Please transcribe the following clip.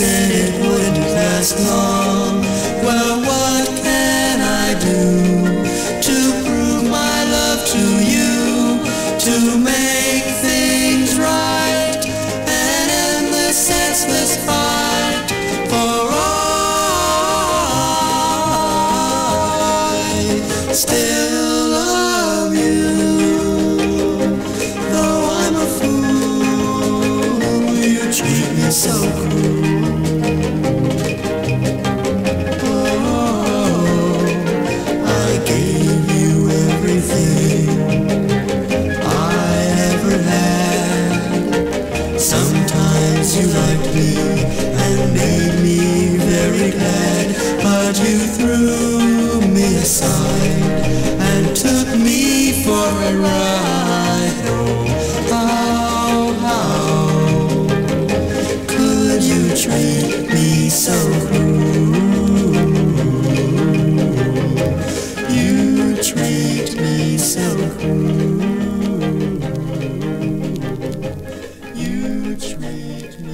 said it wouldn't last long. Well, what can I do to prove my love to you? To make things right and end the senseless fight. For I still love you. And made me very glad, but you threw me aside and took me for a ride. Oh, how, how could you treat me so cruel? You treat me so cruel. You treat me